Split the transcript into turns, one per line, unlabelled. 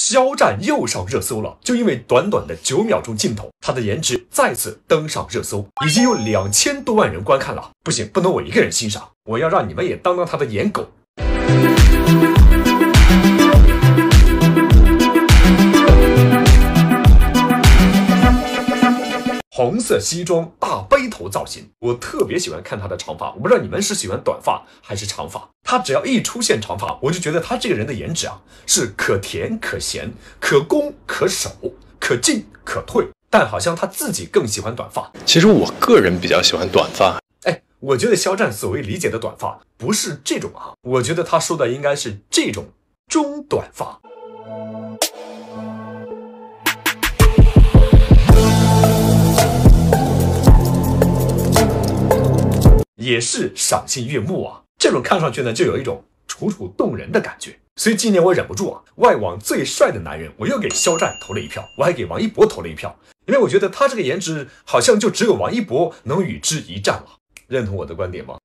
肖战又上热搜了，就因为短短的九秒钟镜头，他的颜值再次登上热搜，已经有两千多万人观看了。不行，不能我一个人欣赏，我要让你们也当当他的颜狗。红色西装大背头造型，我特别喜欢看他的长发。我不知道你们是喜欢短发还是长发。他只要一出现长发，我就觉得他这个人的颜值啊是可甜可咸，可攻可守，可进可退。但好像他自己更喜欢短发。
其实我个人比较喜欢短发。
哎，我觉得肖战所谓理解的短发不是这种啊，我觉得他说的应该是这种中短发。也是赏心悦目啊！这种看上去呢，就有一种楚楚动人的感觉。所以今年我忍不住啊，外网最帅的男人，我又给肖战投了一票，我还给王一博投了一票，因为我觉得他这个颜值好像就只有王一博能与之一战了。认同我的观点吗？